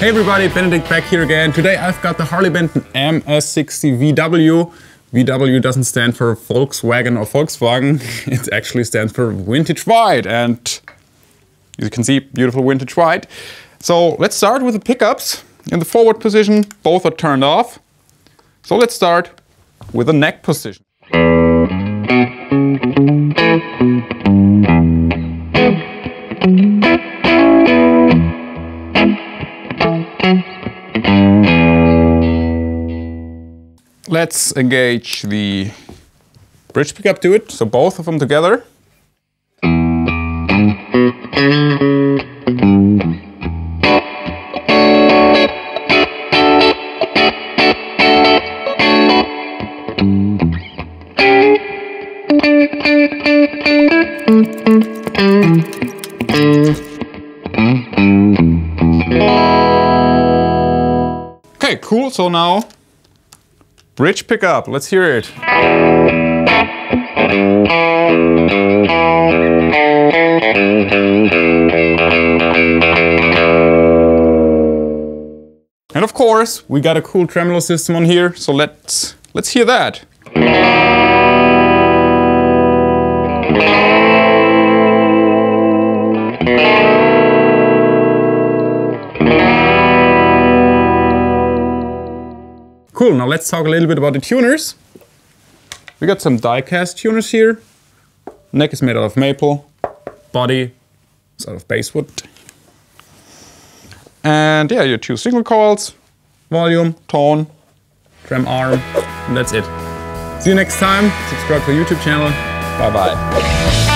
Hey everybody, Benedict back here again. Today I've got the Harley Benton MS60 VW. VW doesn't stand for Volkswagen or Volkswagen, it actually stands for Vintage White. And you can see, beautiful vintage white. So let's start with the pickups. In the forward position, both are turned off. So let's start with the neck position. Let's engage the bridge pickup to it, so both of them together. Okay, cool. So now bridge pickup. Let's hear it. And of course, we got a cool tremolo system on here, so let's let's hear that. Cool, now let's talk a little bit about the tuners. We got some die-cast tuners here. Neck is made out of maple, body is out of basswood. And yeah, your two single coils, volume, tone, trem arm, and that's it. See you next time. Subscribe to our YouTube channel. Bye bye.